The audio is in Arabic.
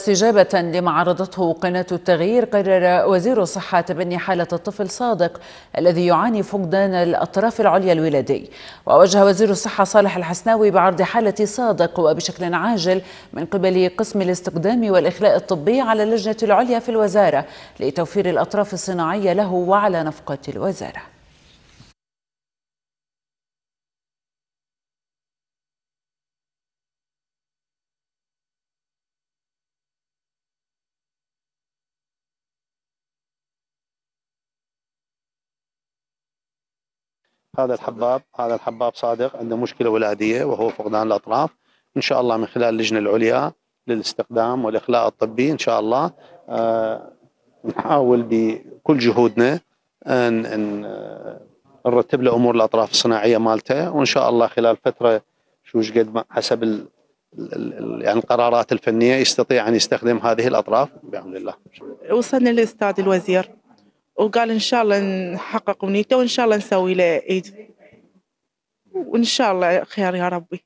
استجابة لما عرضته قناة التغيير قرر وزير الصحة تبني حالة الطفل صادق الذي يعاني فقدان الأطراف العليا الولادي. ووجه وزير الصحة صالح الحسناوي بعرض حالة صادق وبشكل عاجل من قبل قسم الاستقدام والإخلاء الطبي على اللجنة العليا في الوزارة لتوفير الأطراف الصناعية له وعلى نفقة الوزارة. هذا الحباب هذا الحباب صادق عنده مشكلة ولادية وهو فقدان الأطراف. إن شاء الله من خلال اللجنة العليا للاستخدام والإخلاء الطبي إن شاء الله آه نحاول بكل جهودنا أن آه، نرتب له أمور الأطراف الصناعية مالته. وإن شاء الله خلال فترة شو قد حسب ال يعني القرارات الفنية يستطيع أن يستخدم هذه الأطراف بإذن الله. وصلنا لاستاذ الوزير. وقال إن شاء الله نحقق أمنيته وإن شاء الله نسوي له عيد. وإن شاء الله خير يا ربي.